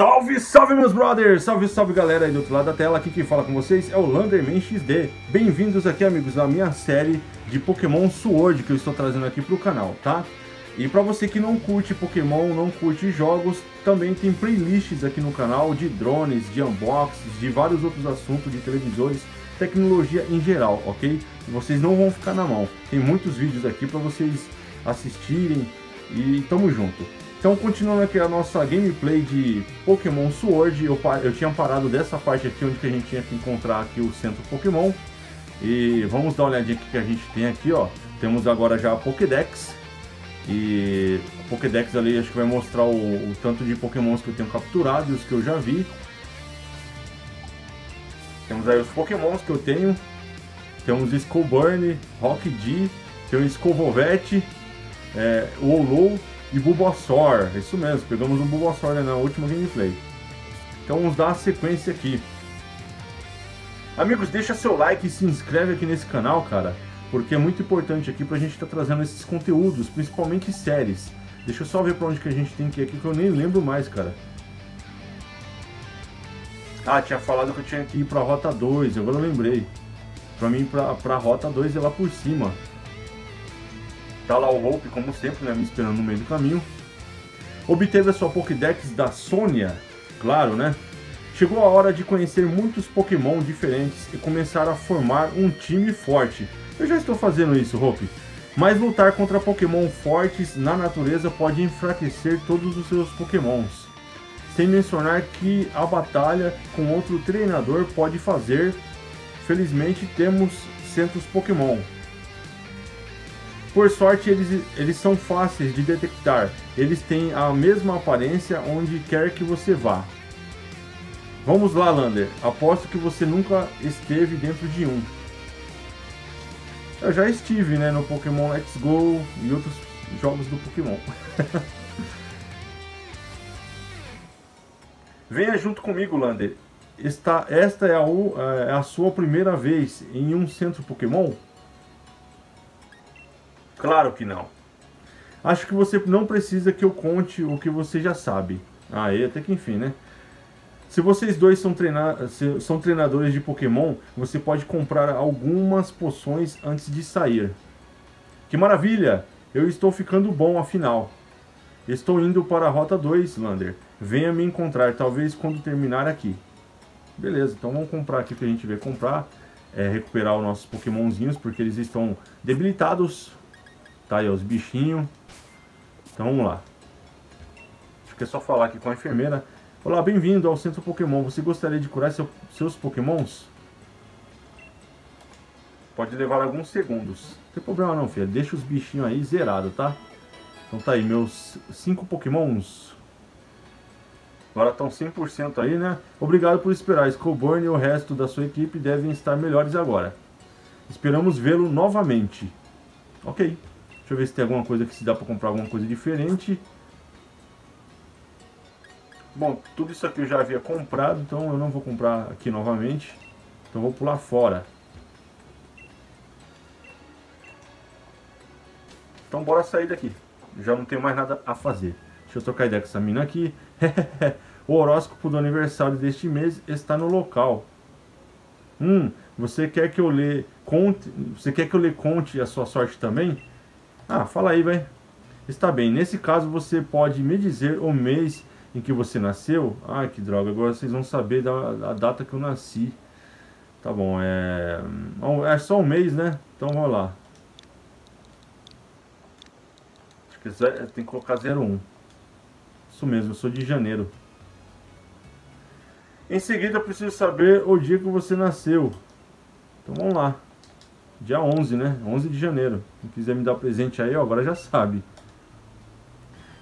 Salve, salve meus brothers! Salve, salve galera aí do outro lado da tela, aqui quem fala com vocês é o Landerman XD. Bem-vindos aqui amigos à minha série de Pokémon Sword que eu estou trazendo aqui pro canal, tá? E pra você que não curte Pokémon, não curte jogos, também tem playlists aqui no canal de drones, de unboxings, de vários outros assuntos de televisores, tecnologia em geral, ok? Vocês não vão ficar na mão. Tem muitos vídeos aqui para vocês assistirem e tamo junto. Então, continuando aqui a nossa gameplay de Pokémon Sword, eu, eu tinha parado dessa parte aqui, onde que a gente tinha que encontrar aqui o centro Pokémon. E vamos dar uma olhadinha aqui que a gente tem aqui, ó. Temos agora já a Pokédex. E a Pokédex ali acho que vai mostrar o, o tanto de Pokémons que eu tenho capturado e os que eu já vi. Temos aí os Pokémons que eu tenho. Temos Skullburn, Rock D, tem o Scovovet, é, o Olow e Bulbasaur. Isso mesmo, pegamos um Bulbasaur né, na última gameplay. Então vamos dar a sequência aqui. Amigos, deixa seu like e se inscreve aqui nesse canal, cara. Porque é muito importante aqui pra gente estar tá trazendo esses conteúdos, principalmente séries. Deixa eu só ver pra onde que a gente tem que ir aqui, que eu nem lembro mais, cara. Ah, tinha falado que eu tinha que ir pra Rota 2, agora eu lembrei. Pra mim, pra, pra Rota 2 é lá por cima. Tá lá o Hope, como sempre, né, me esperando no meio do caminho. Obteve a sua Pokédex da Sônia, claro, né? Chegou a hora de conhecer muitos Pokémon diferentes e começar a formar um time forte. Eu já estou fazendo isso, Hope. Mas lutar contra Pokémon fortes na natureza pode enfraquecer todos os seus Pokémons. Sem mencionar que a batalha com outro treinador pode fazer. Felizmente temos centros Pokémon, por sorte, eles, eles são fáceis de detectar. Eles têm a mesma aparência onde quer que você vá. Vamos lá, Lander. Aposto que você nunca esteve dentro de um. Eu já estive, né, no Pokémon Let's Go e outros jogos do Pokémon. Venha junto comigo, Lander. Esta, esta é, a, é a sua primeira vez em um centro Pokémon? Claro que não. Acho que você não precisa que eu conte o que você já sabe. Aí, até que enfim, né? Se vocês dois são, são treinadores de Pokémon, você pode comprar algumas poções antes de sair. Que maravilha! Eu estou ficando bom afinal. Estou indo para a Rota 2, Lander. Venha me encontrar, talvez quando terminar aqui. Beleza, então vamos comprar aqui que a gente vai comprar. É, recuperar os nossos Pokémonzinhos, porque eles estão debilitados. Tá aí os bichinhos. Então vamos lá. Acho que é só falar aqui com a enfermeira. Olá, bem-vindo ao Centro Pokémon. Você gostaria de curar seu, seus Pokémons? Pode levar alguns segundos. Não tem problema não, filha. Deixa os bichinhos aí zerado, tá? Então tá aí, meus 5 Pokémons. Agora estão 100% aí, né? Obrigado por esperar. Skullburn e o resto da sua equipe devem estar melhores agora. Esperamos vê-lo novamente. Ok. Deixa eu ver se tem alguma coisa que se dá para comprar alguma coisa diferente. Bom, tudo isso aqui eu já havia comprado, então eu não vou comprar aqui novamente. Então vou pular fora. Então bora sair daqui. Já não tenho mais nada a fazer. Deixa eu trocar ideia com essa mina aqui. o horóscopo do aniversário deste mês está no local. Hum, você quer que eu lê conte, você quer que eu lhe conte a sua sorte também? Ah, fala aí, vai. Está bem, nesse caso você pode me dizer o mês em que você nasceu? Ai, que droga, agora vocês vão saber da, da data que eu nasci. Tá bom, é... É só um mês, né? Então vamos lá. Acho que tem que colocar 01. Isso mesmo, eu sou de janeiro. Em seguida eu preciso saber o dia que você nasceu. Então vamos lá. Dia 11, né? 11 de janeiro. Quem quiser me dar presente aí, ó, agora já sabe.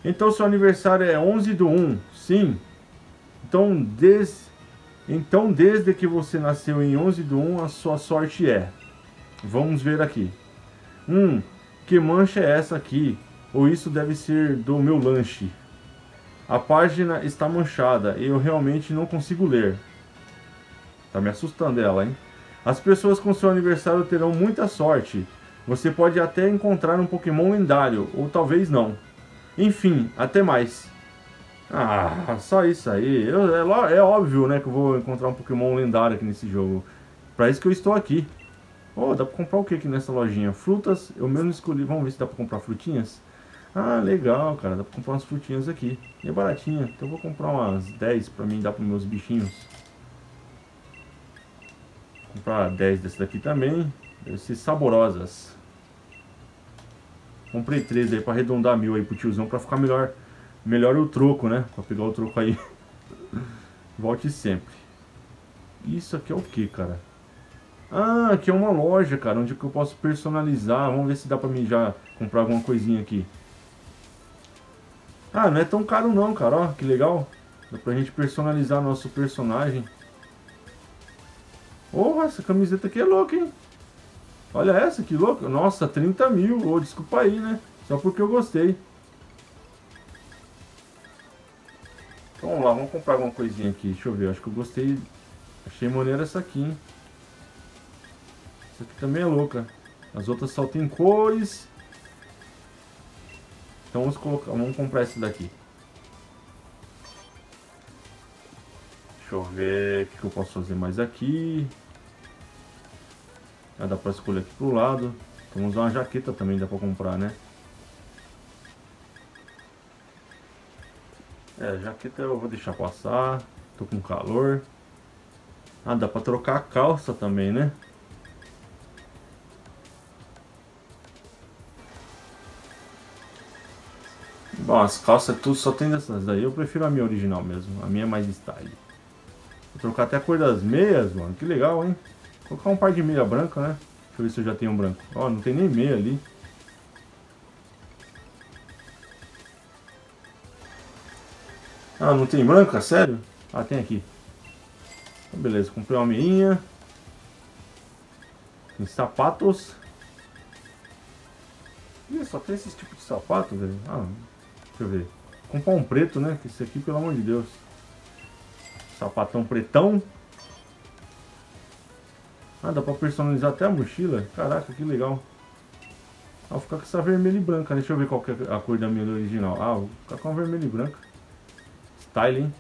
Então seu aniversário é 11 do 1. Sim. Então, des... então desde que você nasceu em 11 do 1, a sua sorte é. Vamos ver aqui. Hum, que mancha é essa aqui? Ou isso deve ser do meu lanche? A página está manchada e eu realmente não consigo ler. Tá me assustando ela, hein? As pessoas com seu aniversário terão muita sorte. Você pode até encontrar um Pokémon lendário, ou talvez não. Enfim, até mais. Ah, só isso aí. Eu, é, é, óbvio, né, que eu vou encontrar um Pokémon lendário aqui nesse jogo. Pra isso que eu estou aqui. Oh, dá pra comprar o que aqui nessa lojinha? Frutas, eu mesmo escolhi. Vamos ver se dá pra comprar frutinhas. Ah, legal, cara. Dá pra comprar umas frutinhas aqui. E é baratinha. Então eu vou comprar umas 10 pra mim dar pros meus bichinhos. Comprar 10 desse daqui também. Deve ser saborosas. Comprei 13 aí pra arredondar mil aí pro tiozão pra ficar melhor. Melhor o troco, né? Pra pegar o troco aí. Volte sempre. Isso aqui é o que, cara? Ah, aqui é uma loja, cara, onde eu posso personalizar. Vamos ver se dá pra mim já comprar alguma coisinha aqui. Ah, não é tão caro não, cara. Ó, que legal. Dá pra gente personalizar nosso personagem. Oh, essa camiseta aqui é louca, hein? Olha essa, que louca. Nossa, 30 mil. Oh, desculpa aí, né? Só porque eu gostei. Então, vamos lá, vamos comprar alguma coisinha aqui. Deixa eu ver, acho que eu gostei. Achei maneira essa aqui, hein? Essa aqui também é louca. As outras só tem cores. Então vamos, colocar, vamos comprar esse daqui. Deixa eu ver o que, eu posso fazer mais aqui. Ah, dá pra escolher aqui pro lado. Vamos usar uma jaqueta também, dá pra comprar, né? É, jaqueta eu vou deixar passar. Tô com calor. Ah, dá pra trocar a calça também, né? Bom, as calças tudo só tem dessas daí. Eu prefiro a minha original mesmo. A minha é mais style. Vou trocar até a cor das meias, mano. Que legal, hein? Vou colocar um par de meia branca, né? Deixa eu ver se eu já tenho um branco. Ó, não tem nem meia ali. Ah, não tem branca? Sério? Ah, tem aqui. Então, beleza, comprei uma meinha. Tem sapatos. Ih, só tem esse tipo de sapato, velho. Ah, Deixa eu ver. Comprar um preto, né? Que esse aqui, pelo amor de Deus. Sapatão pretão. Ah, dá pra personalizar até a mochila. Caraca, que legal. Ah, vou ficar com essa vermelha e branca. Deixa eu ver qual é a cor da minha original. Ah, vou ficar com a vermelha e branca. Styling.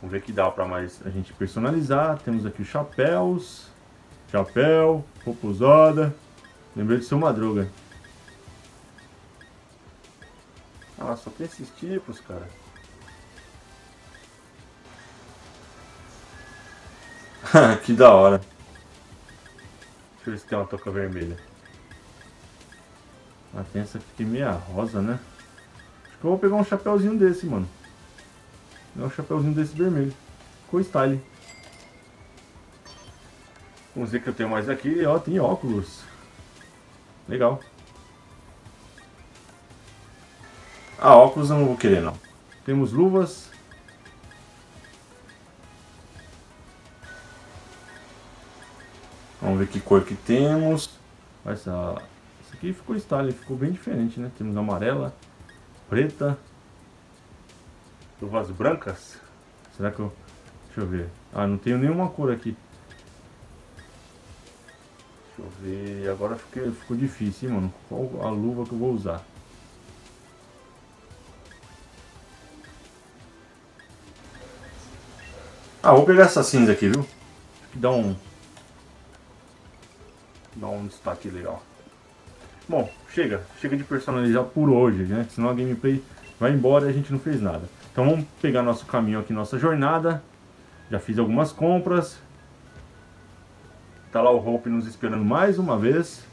Vamos ver que dá pra mais a gente personalizar. Temos aqui os chapéus. Chapéu, roupa usada. Lembrei de seu Madruga. Ah, só tem esses tipos, cara. que da hora. Deixa eu ver se tem uma toca vermelha. Ah, tem essa aqui meia rosa, né? Acho que eu vou pegar um chapéuzinho desse, mano. É um chapéuzinho desse vermelho. Com style. Vamos ver que eu tenho mais aqui. Ó, tem óculos. Legal. Ah, óculos eu não vou querer não. Temos luvas. Vamos ver que cor que temos. Essa, essa aqui ficou style, ficou bem diferente, né? Temos amarela, preta, luvas brancas. Será que eu... Deixa eu ver. Ah, não tenho nenhuma cor aqui. Deixa eu ver. Agora ficou, ficou difícil, hein, mano. Qual a luva que eu vou usar? Ah, vou pegar essa cinza aqui, viu? Acho que dá um... Um destaque legal. Bom, chega. Chega de personalizar por hoje, né? Senão a gameplay vai embora e a gente não fez nada. Então vamos pegar nosso caminho aqui, nossa jornada. Já fiz algumas compras. Tá lá o Hope nos esperando mais uma vez.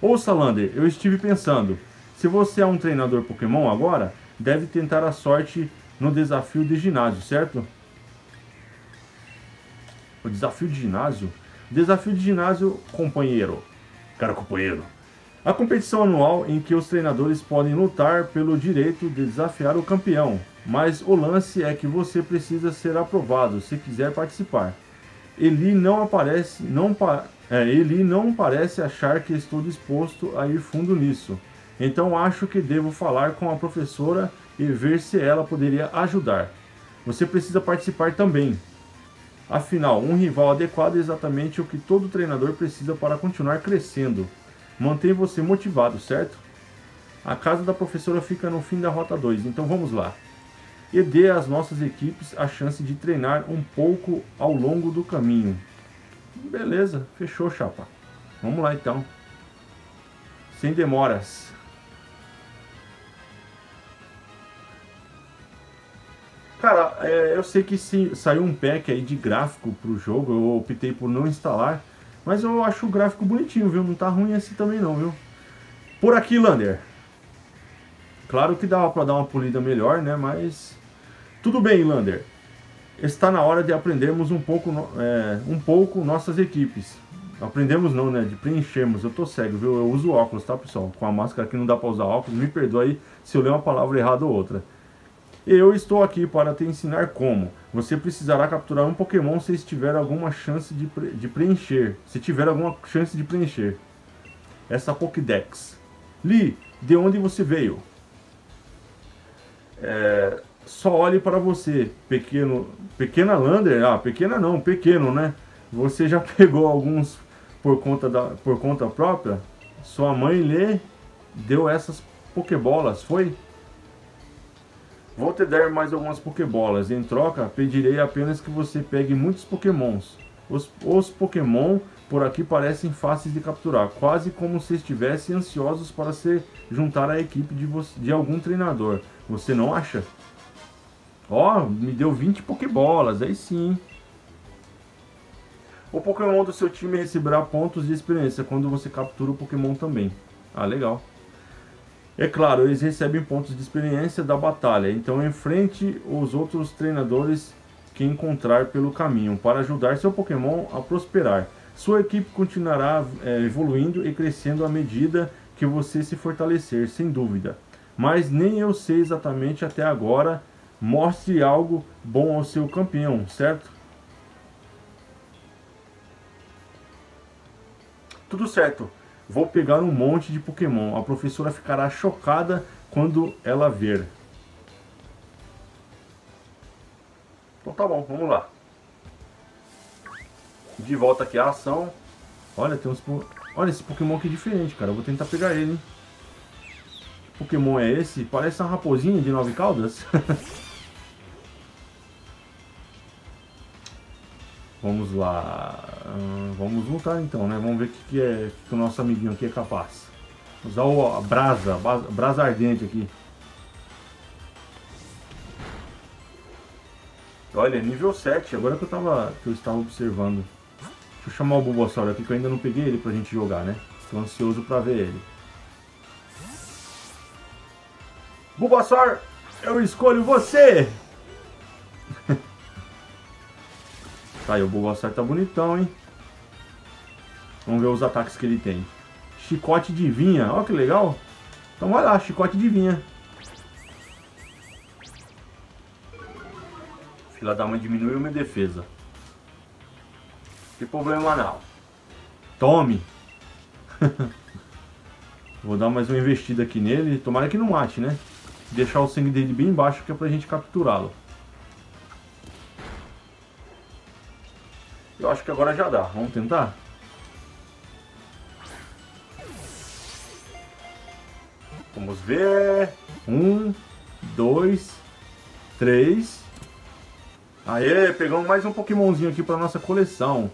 Ô Salander, eu estive pensando. Se você é um treinador Pokémon agora, deve tentar a sorte no desafio de ginásio, certo? O desafio de ginásio? Desafio de ginásio, companheiro. Cara, companheiro. A competição anual em que os treinadores podem lutar pelo direito de desafiar o campeão, mas o lance é que você precisa ser aprovado se quiser participar. Eli não aparece, não pa, é, não parece achar que estou disposto a ir fundo nisso. Então acho que devo falar com a professora e ver se ela poderia ajudar. Você precisa participar também. Afinal, um rival adequado é exatamente o que todo treinador precisa para continuar crescendo. Mantém você motivado, certo? A casa da professora fica no fim da rota 2, então vamos lá. E dê às nossas equipes a chance de treinar um pouco ao longo do caminho. Beleza, fechou, chapa. Vamos lá então. Sem demoras. Cara, é, eu sei que se saiu um pack aí de gráfico pro jogo, eu optei por não instalar, mas eu acho o gráfico bonitinho, viu? Não tá ruim assim também não, viu? Por aqui, Lander. Claro que dava para dar uma polida melhor, né? Mas tudo bem, Lander. Está na hora de aprendermos um pouco, é, um pouco nossas equipes. Aprendemos não, né? De preenchermos. Eu tô cego, viu? Eu uso óculos, tá, pessoal? Com a máscara aqui não dá para usar óculos. Me perdoe aí se eu ler uma palavra errada ou outra. Eu estou aqui para te ensinar como. Você precisará capturar um Pokémon se tiver alguma chance de, pre de preencher. Se tiver alguma chance de preencher. Essa Pokédex. Lee, de onde você veio? É, só olhe para você, pequeno, pequena Lander, ah, pequena não, pequeno, né? Você já pegou alguns por conta, da, por conta própria? Sua mãe lhe deu essas pokebolas, foi? Vou te dar mais algumas pokebolas. Em troca, pedirei apenas que você pegue muitos pokémons. Os, os pokémon por aqui parecem fáceis de capturar, quase como se estivessem ansiosos para se juntar à equipe de, de algum treinador. Você não acha? Ó, oh, me deu 20 Pokébolas, aí sim. O Pokémon do seu time receberá pontos de experiência quando você captura o Pokémon também. Ah, legal. É claro, eles recebem pontos de experiência da batalha, então enfrente os outros treinadores que encontrar pelo caminho para ajudar seu Pokémon a prosperar. Sua equipe continuará é, evoluindo e crescendo à medida que você se fortalecer, sem dúvida. Mas nem eu sei exatamente até agora. Mostre algo bom ao seu campeão, certo? Tudo certo. Vou pegar um monte de Pokémon. A professora ficará chocada quando ela ver. Então tá bom, vamos lá. De volta aqui a ação. Olha, tem uns... Olha esse Pokémon aqui diferente, cara. Eu vou tentar pegar ele, hein? Que Pokémon é esse? Parece uma raposinha de nove caudas. Vamos lá. Vamos lutar então, né? Vamos ver o que, que, é, que o nosso amiguinho aqui é capaz. Usar o, a brasa, a brasa ardente aqui. Olha, nível 7, agora que eu, tava, que eu estava observando. Deixa eu chamar o Bulbasaur aqui, que eu ainda não peguei ele pra gente jogar, né? Estou ansioso pra ver ele. Bulbasaur, eu escolho você! Tá aí, o Bulbasaur tá bonitão, hein? Vamos ver os ataques que ele tem. Chicote de vinha, olha que legal. Então vai lá, chicote de vinha. Fila da mãe diminuiu minha defesa. Tem problema não. Tome! Vou dar mais uma investida aqui nele. Tomara que não mate, né? Deixar o sangue dele bem baixo que é pra gente capturá-lo. Eu acho que agora já dá. Vamos tentar? Vamos ver. Um, dois, três. Aê, pegamos mais um Pokémonzinho aqui para nossa coleção.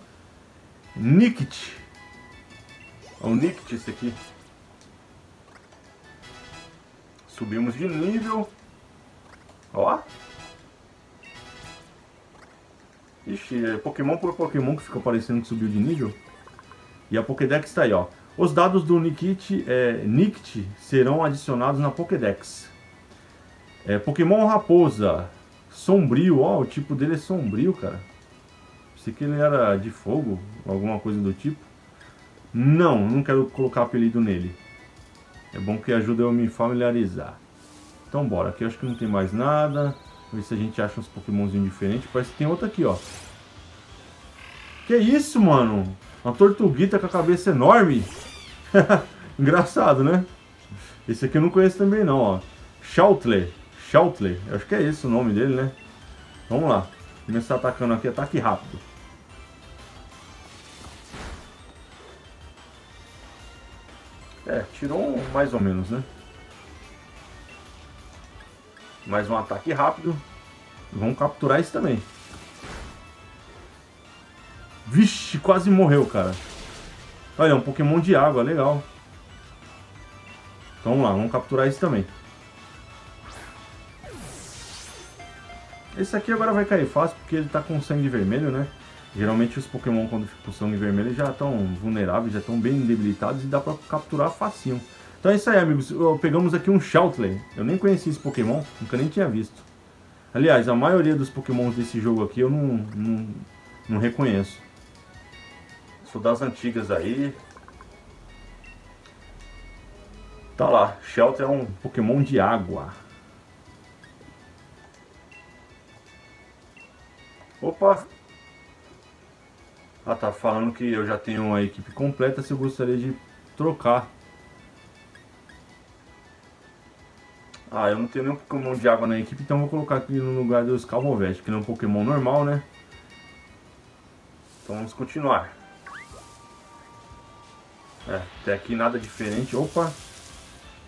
Nickit. É o Nickit esse aqui. Subimos de nível. Ó. Ixi, é Pokémon por Pokémon que fica parecendo que subiu de nível. E a Pokédex está aí, ó. Os dados do Nikit, é, serão adicionados na Pokédex. É, Pokémon Raposa. Sombrio, ó, o tipo dele é sombrio, cara. Pensei que ele era de fogo, alguma coisa do tipo. Não, não quero colocar apelido nele. É bom que ajuda eu me familiarizar. Então bora, aqui acho que não tem mais nada. Ver se a gente acha uns pokémonzinhos diferentes. Parece que tem outro aqui, ó. Que isso, mano? Uma tortuguita com a cabeça enorme. Engraçado, né? Esse aqui eu não conheço também não, ó. Shoutler. Shoutler. Acho que é esse o nome dele, né? Vamos lá. Começar atacando aqui. Ataque rápido. É, tirou um, mais ou menos, né? Mais um ataque rápido. Vamos capturar esse também. Vixe, quase morreu, cara. Olha, é um Pokémon de água, legal. Então vamos lá, vamos capturar esse também. Esse aqui agora vai cair fácil porque ele tá com sangue vermelho, né? Geralmente os Pokémon quando ficam com sangue vermelho já estão vulneráveis, já estão bem debilitados e dá pra capturar facinho. Então é isso aí, amigos. Pegamos aqui um Shoutly. Eu nem conhecia esse Pokémon, nunca nem tinha visto. Aliás, a maioria dos Pokémons desse jogo aqui eu não, não, não reconheço. Sou das antigas aí. Tá lá, Shelter é um Pokémon de água. Opa! Ah, tá falando que eu já tenho a equipe completa, se eu gostaria de trocar. Ah, eu não tenho nenhum Pokémon de água na equipe, então vou colocar aqui no lugar dos Calvovete, que não é um Pokémon normal, né? Então vamos continuar. É, até aqui nada diferente. Opa!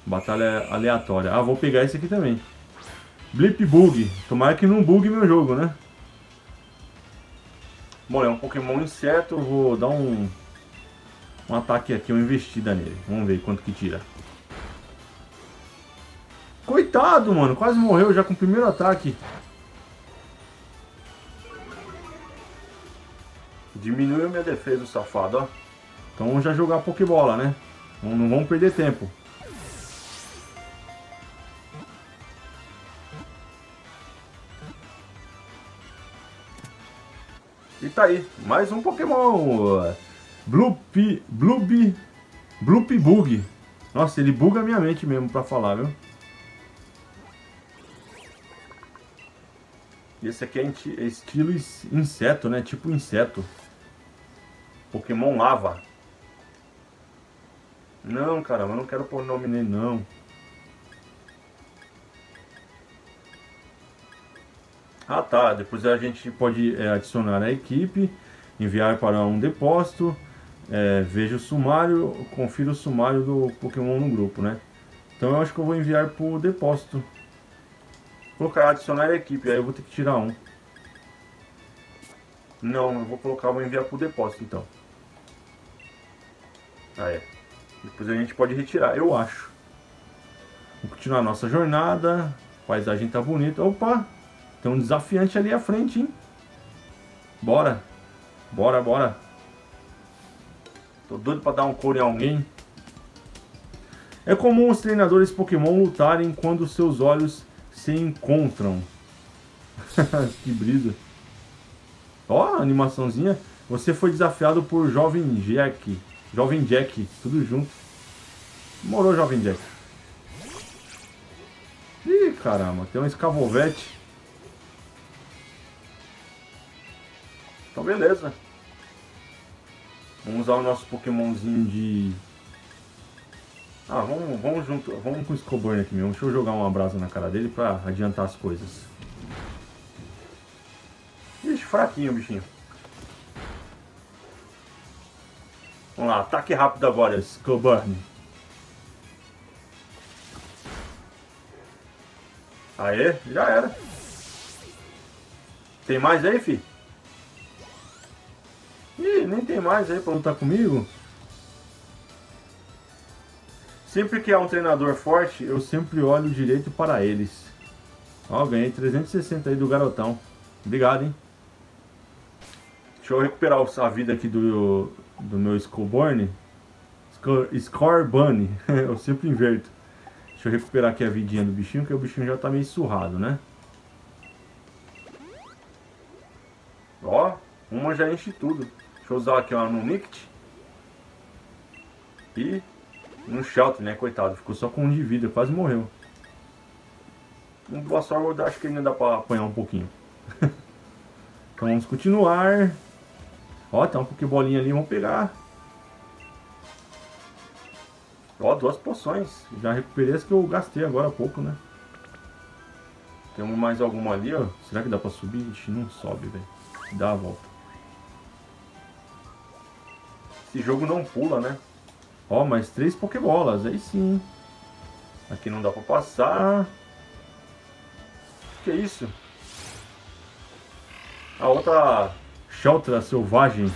Batalha aleatória. Ah, vou pegar esse aqui também. Blip Bug. Tomara que não bugue meu jogo, né? Bom, é um Pokémon inseto. Eu vou dar um, um ataque aqui, uma investida nele. Vamos ver quanto que tira. Coitado, mano. Quase morreu já com o primeiro ataque. Diminuiu minha defesa, o safado, ó. Então vamos já jogar Pokébola, né? Não, não vamos perder tempo. E tá aí, mais um Pokémon. Bloop, Bloop, Bloop Bug. Nossa, ele buga a minha mente mesmo pra falar, viu? Esse aqui é, é estilo inseto, né? Tipo inseto. Pokémon lava. Não, caramba, eu não quero pôr nome nele, não. Ah tá, depois a gente pode é, adicionar a equipe, enviar para um depósito, é, veja o sumário, confira o sumário do Pokémon no grupo, né? Então eu acho que eu vou enviar para o depósito. Colocar adicionar a equipe, aí eu vou ter que tirar um. Não, eu vou colocar, vou enviar para o depósito então. Ah é. Depois a gente pode retirar, eu acho. Vamos continuar a nossa jornada. A paisagem tá bonita. Opa! Tem um desafiante ali à frente, hein? Bora. Bora, bora. Tô doido pra dar um couro em alguém. É comum os treinadores Pokémon lutarem quando seus olhos se encontram. que brisa. Ó, animaçãozinha. Você foi desafiado por Jovem Jack. Jovem Jack, tudo junto. Morou, Jovem Jack. Ih, caramba, tem um escavovete. Então beleza. Vamos usar o nosso Pokémonzinho de... Ah, vamos, vamos junto, vamos com o Scoburn aqui mesmo. Deixa eu jogar uma brasa na cara dele pra adiantar as coisas. Ixi, fraquinho bichinho. Vamos lá, ataque rápido agora, Scoburn. Aê, já era. Tem mais aí, fi? Ih, nem tem mais aí pra lutar comigo. Sempre que há um treinador forte, eu sempre olho direito para eles. Ó, ganhei 360 aí do garotão. Obrigado, hein? Deixa eu recuperar a vida aqui do, do meu Skullborn. Scorbunny. eu sempre inverto. Deixa eu recuperar aqui a vidinha do bichinho, que o bichinho já tá meio surrado, né? Ó, uma já enche tudo. Deixa eu usar aqui uma no Nict. E no Shelter, né? Coitado, ficou só com um de vida, quase morreu. Um Bulbasaur acho que ainda dá pra apanhar um pouquinho. então vamos continuar. Ó, tem uma Pokébolinha ali, vamos pegar. Ó, duas poções. Já recuperei as que eu gastei agora há pouco, né? Tem mais alguma ali, ó. Será que dá pra subir? Ixi, não sobe, velho. Dá a volta. Esse jogo não pula, né? Ó, mais três Pokébolas, aí sim. Aqui não dá pra passar. Que isso? A outra Sheltra selvagem.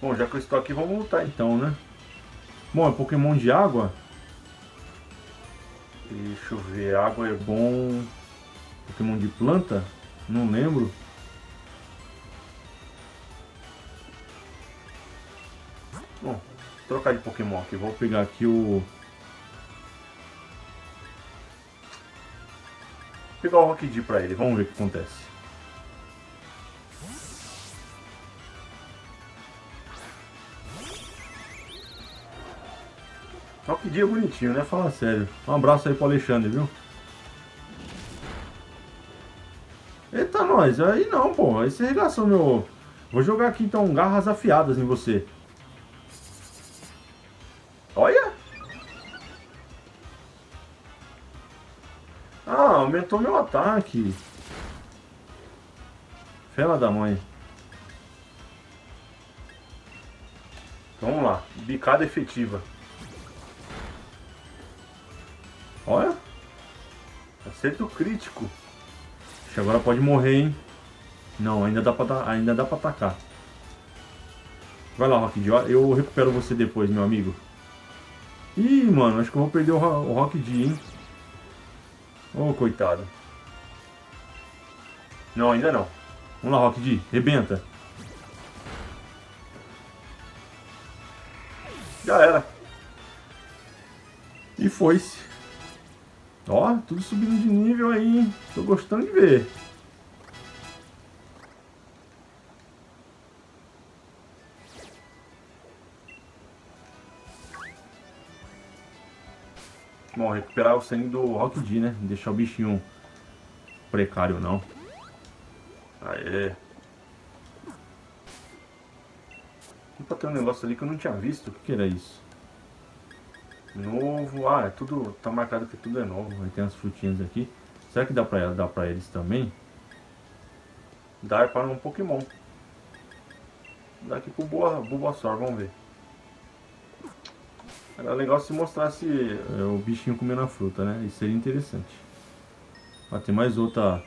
Bom, já que eu estou aqui, vamos lutar então, né? Bom, é Pokémon de água. Deixa eu ver, água é bom. Pokémon de planta? Não lembro. Bom, trocar de Pokémon aqui. Vou pegar aqui o... pegar o Rock D pra ele, vamos ver o que acontece. Rock D é bonitinho, né? Fala sério. Um abraço aí pro Alexandre, viu? Eita, nós. Aí não, pô. Aí você regaçou meu... Vou jogar aqui então garras afiadas em você. Aumentou meu ataque. Fela da mãe. Então, vamos lá. Bicada efetiva. Olha. Acerto crítico. Agora pode morrer, hein? Não, ainda dá pra, ainda dá pra atacar. Vai lá, Rock D. Eu recupero você depois, meu amigo. Ih, mano, acho que eu vou perder o, o Rock D, hein? Ô, oh, coitado. Não, ainda não. Vamos lá, Rock D. Rebenta. Já era. E foi-se. Ó, tudo subindo de nível aí? Tô gostando de ver. Bom, recuperar o sangue do Rock D, né? Deixar o bichinho precário, não. Aê. Opa, tem um negócio ali que eu não tinha visto. O que, que era isso? Novo. Ah, é tudo. Tá marcado que tudo é novo. Aí tem as frutinhas aqui. Será que dá pra, dá pra eles também? Dá para um Pokémon. Dá aqui pro Bulbasaur, vamos ver. Era legal se mostrasse é, o bichinho comendo a fruta, né? Isso seria interessante. Ah, tem mais outra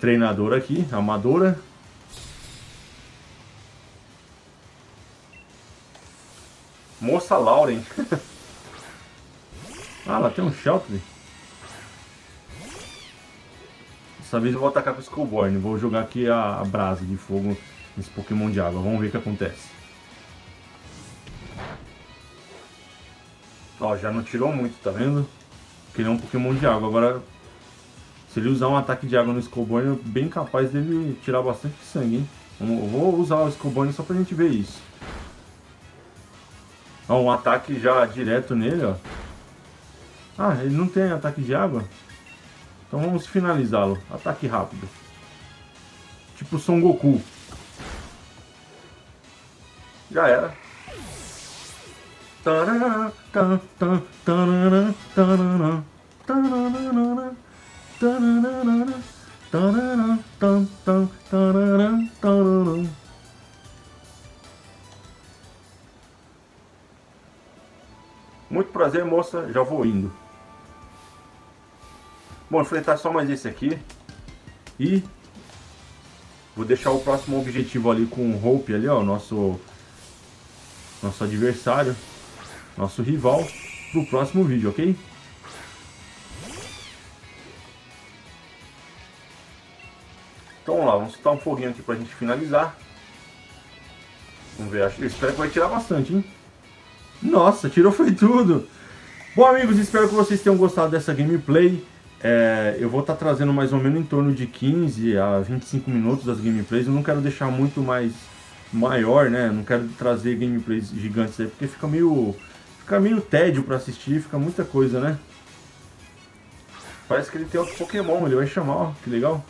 treinadora aqui, amadora. Moça Lauren. ah, lá tem um Shelter. Dessa vez eu vou atacar com o Skullborn. Vou jogar aqui a, a brasa de fogo nesse Pokémon de água. Vamos ver o que acontece. Ó, já não tirou muito, tá vendo? Porque ele é um Pokémon de água. Agora, se ele usar um ataque de água no Skullborn, é bem capaz dele tirar bastante sangue, hein? Eu vou usar o Skullborn só pra gente ver isso. Ó, um ataque já direto nele, ó. Ah, ele não tem ataque de água? Então vamos finalizá-lo. Ataque rápido. Tipo Son Goku. Já era. Muito prazer, moça. Já vou indo. Bom, enfrentar só mais esse aqui. E vou deixar o próximo objetivo ali com o Hope ali, ó, nosso nosso adversário nosso rival pro próximo vídeo, ok? Então vamos lá, vamos soltar um foguinho aqui pra gente finalizar. Vamos ver, acho, eu espero que vai tirar bastante, hein? Nossa, tirou foi tudo! Bom amigos, espero que vocês tenham gostado dessa gameplay. É, eu vou estar tá trazendo mais ou menos em torno de 15 a 25 minutos das gameplays. Eu não quero deixar muito mais maior, né? Não quero trazer gameplays gigantes aí, porque fica meio Fica meio tédio pra assistir, fica muita coisa, né? Parece que ele tem outro Pokémon, ele vai chamar, ó, que legal.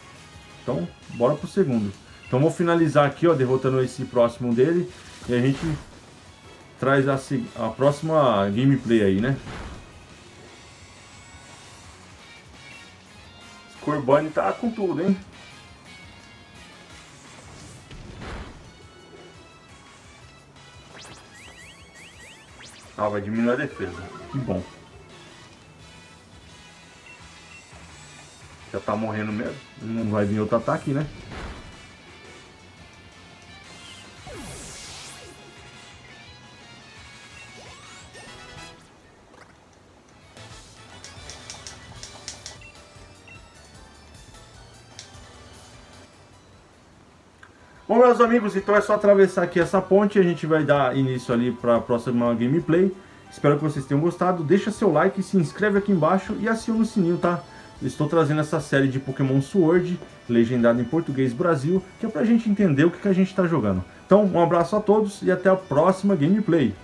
Então, bora pro segundo. Então vou finalizar aqui, ó, derrotando esse próximo dele. E a gente traz a, a próxima gameplay aí, né? Scorbunny tá com tudo, hein? Ah, vai diminuir a defesa. Que bom. Já tá morrendo mesmo. Não vai vir outro ataque, né? Meus amigos, então é só atravessar aqui essa ponte e a gente vai dar início ali para a próxima gameplay. Espero que vocês tenham gostado. Deixa seu like, se inscreve aqui embaixo e aciona o sininho, tá? estou trazendo essa série de Pokémon Sword, legendada em português Brasil, que é pra gente entender o que, que a gente está jogando. Então, um abraço a todos e até a próxima gameplay.